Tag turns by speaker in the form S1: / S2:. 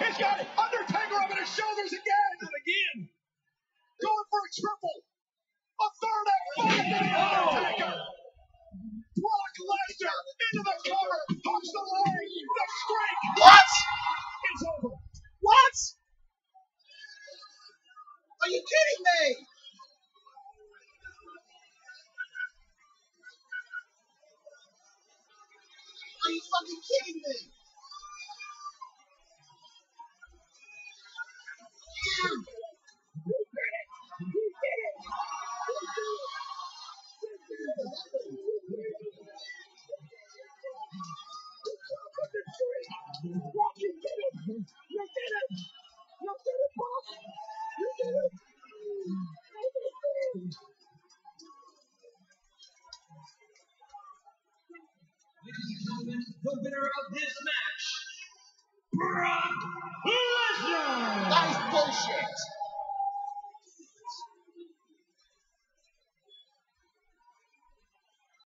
S1: He's got Undertaker up on his shoulders again.
S2: Not again.
S1: Going for a triple. A third and fourth to the Undertaker. Brock Lesnar into the cover. Hooks the leg. The streak
S3: What?
S1: is over.
S3: What? Are you kidding me? Are you fucking kidding me?
S2: Ladies and gentlemen, the winner of this match, Brock